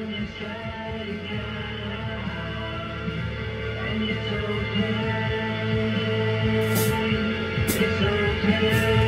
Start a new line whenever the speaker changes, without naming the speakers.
It's okay.